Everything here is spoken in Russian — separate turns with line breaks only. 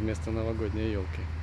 вместо новогодней елки.